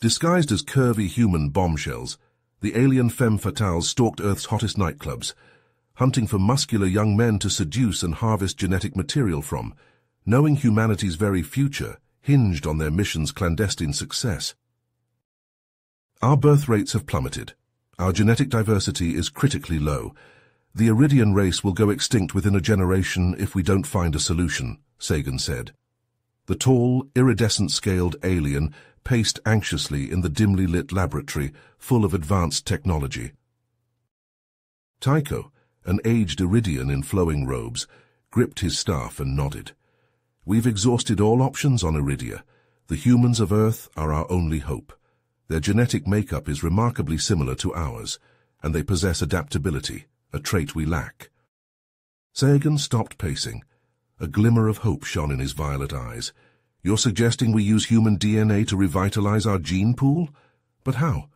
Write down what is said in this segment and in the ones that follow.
Disguised as curvy human bombshells, the alien femme fatales stalked Earth's hottest nightclubs, hunting for muscular young men to seduce and harvest genetic material from, knowing humanity's very future hinged on their mission's clandestine success. Our birth rates have plummeted. Our genetic diversity is critically low. The Iridian race will go extinct within a generation if we don't find a solution, Sagan said. The tall, iridescent-scaled alien paced anxiously in the dimly lit laboratory full of advanced technology. Tycho, an aged Iridian in flowing robes, gripped his staff and nodded. We've exhausted all options on Iridia. The humans of Earth are our only hope. Their genetic makeup is remarkably similar to ours, and they possess adaptability, a trait we lack. Sagan stopped pacing. A glimmer of hope shone in his violet eyes. You're suggesting we use human DNA to revitalize our gene pool? But how?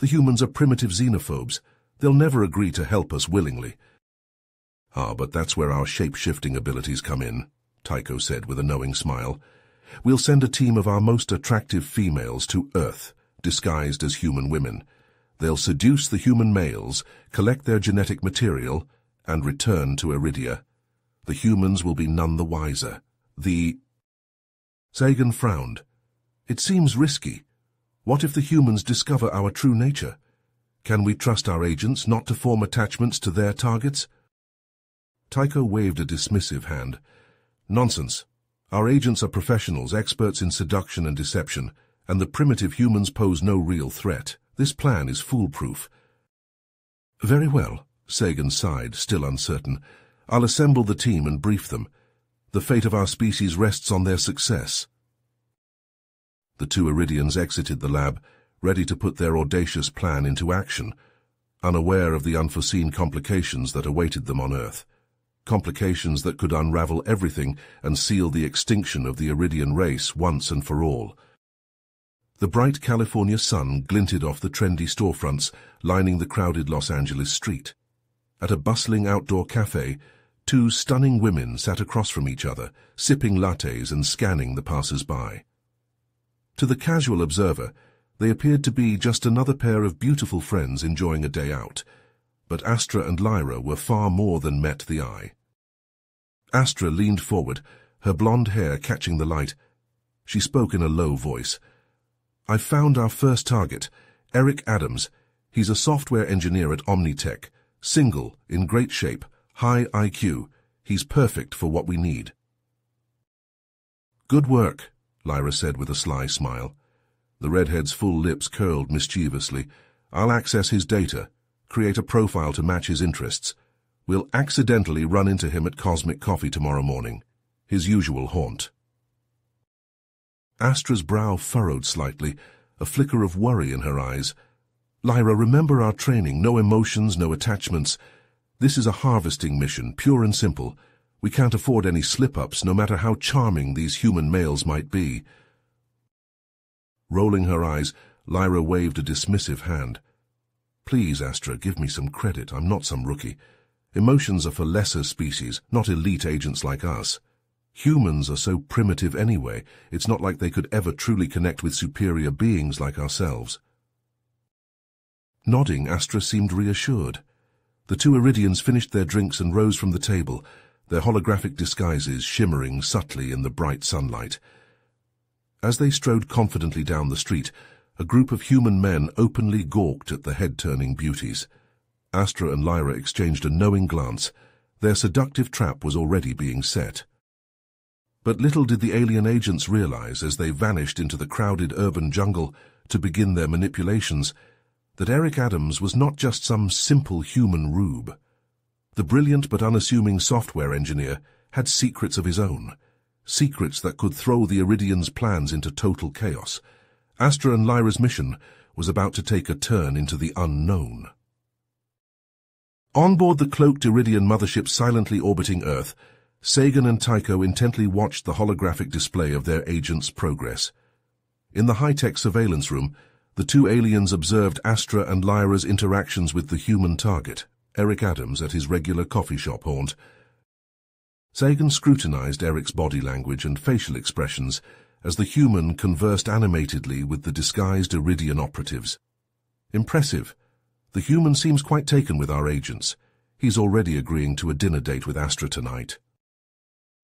The humans are primitive xenophobes. They'll never agree to help us willingly. Ah, but that's where our shape-shifting abilities come in, Tycho said with a knowing smile. We'll send a team of our most attractive females to Earth, disguised as human women. They'll seduce the human males, collect their genetic material, and return to Iridia. The humans will be none the wiser. The... Sagan frowned. It seems risky. What if the humans discover our true nature? Can we trust our agents not to form attachments to their targets? Tycho waved a dismissive hand. Nonsense. Our agents are professionals, experts in seduction and deception, and the primitive humans pose no real threat. This plan is foolproof. Very well, Sagan sighed, still uncertain. I'll assemble the team and brief them. The fate of our species rests on their success. The two Iridians exited the lab, ready to put their audacious plan into action, unaware of the unforeseen complications that awaited them on Earth complications that could unravel everything and seal the extinction of the Iridian race once and for all. The bright California sun glinted off the trendy storefronts lining the crowded Los Angeles street. At a bustling outdoor cafe, two stunning women sat across from each other, sipping lattes and scanning the passers-by. To the casual observer, they appeared to be just another pair of beautiful friends enjoying a day out, but Astra and Lyra were far more than met the eye. Astra leaned forward, her blonde hair catching the light. She spoke in a low voice. I've found our first target, Eric Adams. He's a software engineer at Omnitech. Single, in great shape, high IQ. He's perfect for what we need. Good work, Lyra said with a sly smile. The redhead's full lips curled mischievously. I'll access his data, create a profile to match his interests. We'll accidentally run into him at Cosmic Coffee tomorrow morning, his usual haunt. Astra's brow furrowed slightly, a flicker of worry in her eyes. Lyra, remember our training, no emotions, no attachments. This is a harvesting mission, pure and simple. We can't afford any slip-ups, no matter how charming these human males might be. Rolling her eyes, Lyra waved a dismissive hand. Please, Astra, give me some credit. I'm not some rookie. Emotions are for lesser species, not elite agents like us. Humans are so primitive anyway, it's not like they could ever truly connect with superior beings like ourselves. Nodding, Astra seemed reassured. The two Iridians finished their drinks and rose from the table, their holographic disguises shimmering subtly in the bright sunlight. As they strode confidently down the street, a group of human men openly gawked at the head-turning beauties. Astra and Lyra exchanged a knowing glance. Their seductive trap was already being set. But little did the alien agents realize as they vanished into the crowded urban jungle to begin their manipulations that Eric Adams was not just some simple human rube. The brilliant but unassuming software engineer had secrets of his own, secrets that could throw the Iridians' plans into total chaos. Astra and Lyra's mission was about to take a turn into the unknown. On board the cloaked Iridian mothership silently orbiting Earth, Sagan and Tycho intently watched the holographic display of their agent's progress. In the high-tech surveillance room, the two aliens observed Astra and Lyra's interactions with the human target, Eric Adams at his regular coffee shop haunt. Sagan scrutinized Eric's body language and facial expressions, as the human conversed animatedly with the disguised Iridian operatives. Impressive. The human seems quite taken with our agents. He's already agreeing to a dinner date with Astra tonight.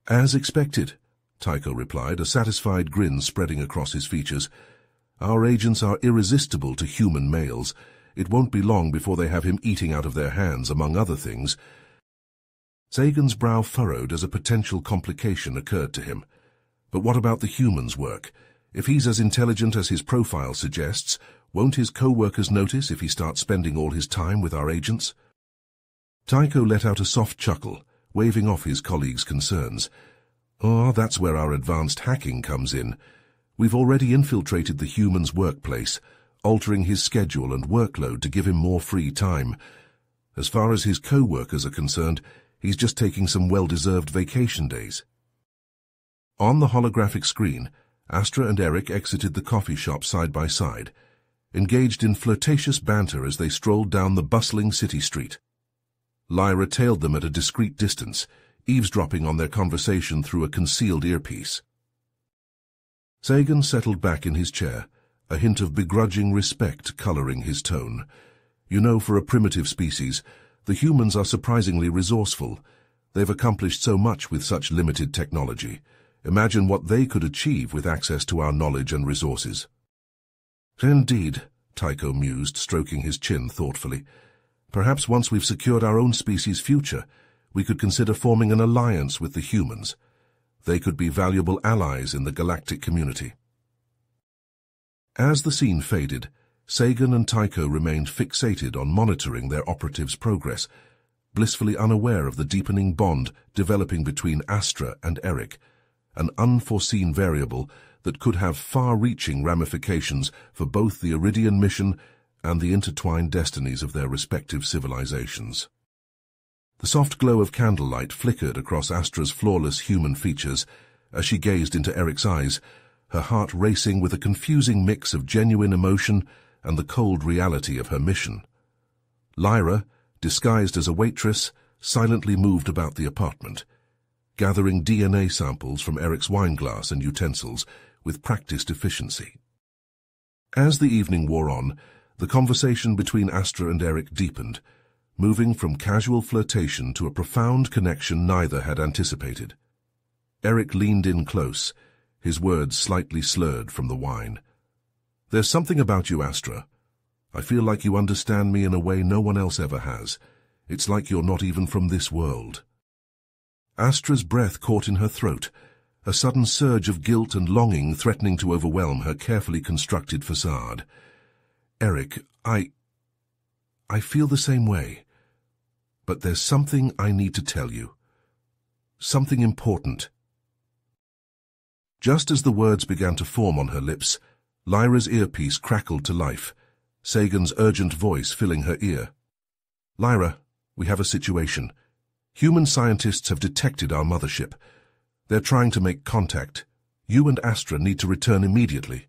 As expected, Tycho replied, a satisfied grin spreading across his features. Our agents are irresistible to human males. It won't be long before they have him eating out of their hands, among other things. Sagan's brow furrowed as a potential complication occurred to him. But what about the human's work? If he's as intelligent as his profile suggests, won't his co-workers notice if he starts spending all his time with our agents? Tycho let out a soft chuckle, waving off his colleague's concerns. Ah, oh, that's where our advanced hacking comes in. We've already infiltrated the human's workplace, altering his schedule and workload to give him more free time. As far as his co-workers are concerned, he's just taking some well-deserved vacation days. On the holographic screen, Astra and Eric exited the coffee shop side by side, engaged in flirtatious banter as they strolled down the bustling city street. Lyra tailed them at a discreet distance, eavesdropping on their conversation through a concealed earpiece. Sagan settled back in his chair, a hint of begrudging respect coloring his tone. You know, for a primitive species, the humans are surprisingly resourceful. They've accomplished so much with such limited technology. Imagine what they could achieve with access to our knowledge and resources. Indeed, Tycho mused, stroking his chin thoughtfully. Perhaps once we've secured our own species' future, we could consider forming an alliance with the humans. They could be valuable allies in the galactic community. As the scene faded, Sagan and Tycho remained fixated on monitoring their operative's progress, blissfully unaware of the deepening bond developing between Astra and Eric, an unforeseen variable that could have far-reaching ramifications for both the Iridian mission and the intertwined destinies of their respective civilizations. The soft glow of candlelight flickered across Astra's flawless human features as she gazed into Eric's eyes, her heart racing with a confusing mix of genuine emotion and the cold reality of her mission. Lyra, disguised as a waitress, silently moved about the apartment, gathering DNA samples from Eric's wineglass and utensils with practiced efficiency. As the evening wore on, the conversation between Astra and Eric deepened, moving from casual flirtation to a profound connection neither had anticipated. Eric leaned in close, his words slightly slurred from the wine. There's something about you, Astra. I feel like you understand me in a way no one else ever has. It's like you're not even from this world. Astra's breath caught in her throat, a sudden surge of guilt and longing threatening to overwhelm her carefully constructed facade. Eric, I... I feel the same way. But there's something I need to tell you. Something important. Just as the words began to form on her lips, Lyra's earpiece crackled to life, Sagan's urgent voice filling her ear. Lyra, we have a situation. Human scientists have detected our mothership. They're trying to make contact. You and Astra need to return immediately.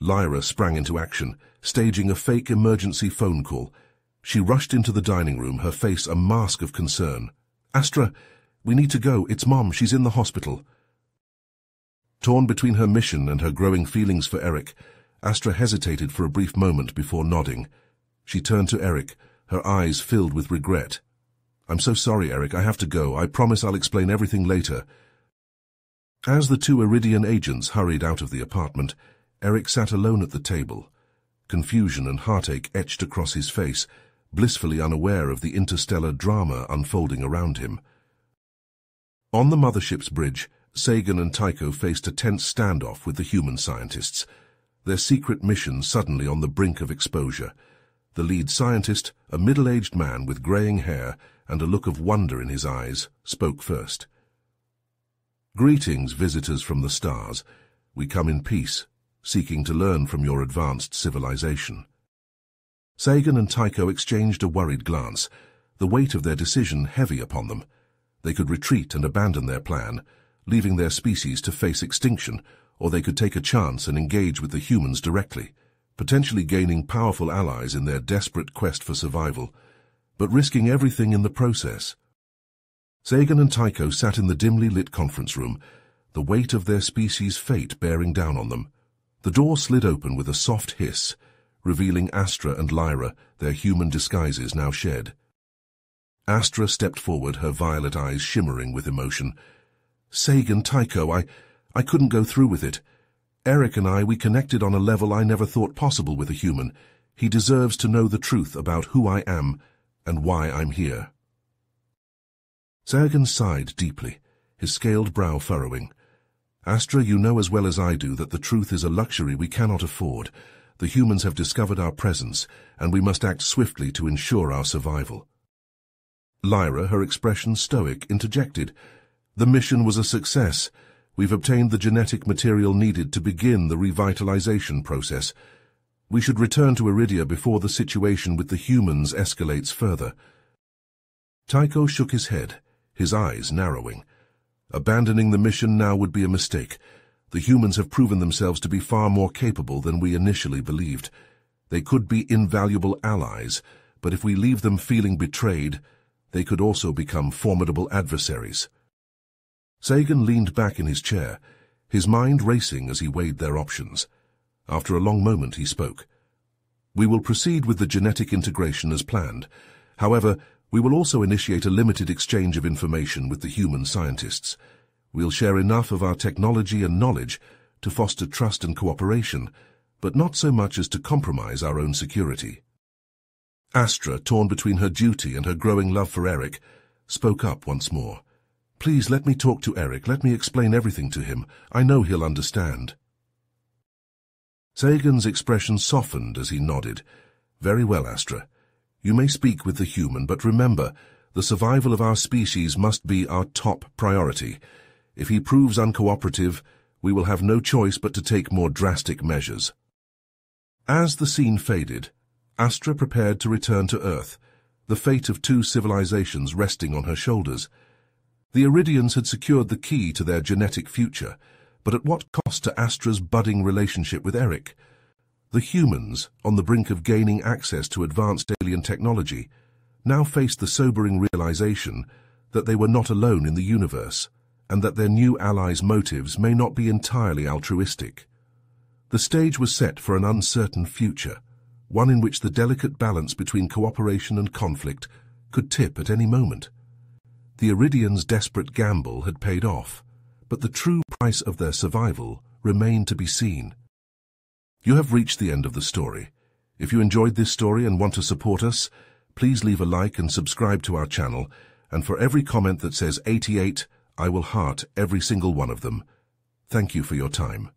Lyra sprang into action, staging a fake emergency phone call. She rushed into the dining room, her face a mask of concern. Astra, we need to go. It's Mom. She's in the hospital. Torn between her mission and her growing feelings for Eric, Astra hesitated for a brief moment before nodding. She turned to Eric, her eyes filled with regret. I'm so sorry, Eric. I have to go. I promise I'll explain everything later. As the two Iridian agents hurried out of the apartment, Eric sat alone at the table. Confusion and heartache etched across his face, blissfully unaware of the interstellar drama unfolding around him. On the mothership's bridge, Sagan and Tycho faced a tense standoff with the human scientists, their secret mission suddenly on the brink of exposure. The lead scientist, a middle-aged man with greying hair and a look of wonder in his eyes, spoke first. Greetings, visitors from the stars. We come in peace, seeking to learn from your advanced civilization. Sagan and Tycho exchanged a worried glance, the weight of their decision heavy upon them. They could retreat and abandon their plan, leaving their species to face extinction, or they could take a chance and engage with the humans directly, potentially gaining powerful allies in their desperate quest for survival, but risking everything in the process. Sagan and Tycho sat in the dimly lit conference room, the weight of their species' fate bearing down on them. The door slid open with a soft hiss, revealing Astra and Lyra, their human disguises now shed. Astra stepped forward, her violet eyes shimmering with emotion. Sagan, Tycho, I, I couldn't go through with it. Eric and I, we connected on a level I never thought possible with a human. He deserves to know the truth about who I am and why I'm here. Sagan sighed deeply, his scaled brow furrowing. Astra, you know as well as I do that the truth is a luxury we cannot afford. The humans have discovered our presence, and we must act swiftly to ensure our survival. Lyra, her expression stoic, interjected. The mission was a success. We've obtained the genetic material needed to begin the revitalization process. We should return to Iridia before the situation with the humans escalates further. Tycho shook his head, his eyes narrowing. Abandoning the mission now would be a mistake. The humans have proven themselves to be far more capable than we initially believed. They could be invaluable allies, but if we leave them feeling betrayed, they could also become formidable adversaries. Sagan leaned back in his chair, his mind racing as he weighed their options. After a long moment he spoke. We will proceed with the genetic integration as planned. However, we will also initiate a limited exchange of information with the human scientists. We'll share enough of our technology and knowledge to foster trust and cooperation, but not so much as to compromise our own security. Astra, torn between her duty and her growing love for Eric, spoke up once more. Please let me talk to Eric. Let me explain everything to him. I know he'll understand. Sagan's expression softened as he nodded. Very well, Astra. You may speak with the human, but remember, the survival of our species must be our top priority. If he proves uncooperative, we will have no choice but to take more drastic measures. As the scene faded, Astra prepared to return to Earth, the fate of two civilizations resting on her shoulders. The Iridians had secured the key to their genetic future, but at what cost to Astra's budding relationship with Eric? The humans, on the brink of gaining access to advanced alien technology, now faced the sobering realization that they were not alone in the universe, and that their new allies' motives may not be entirely altruistic. The stage was set for an uncertain future, one in which the delicate balance between cooperation and conflict could tip at any moment. The Iridians' desperate gamble had paid off, but the true price of their survival remained to be seen. You have reached the end of the story. If you enjoyed this story and want to support us, please leave a like and subscribe to our channel, and for every comment that says 88, I will heart every single one of them. Thank you for your time.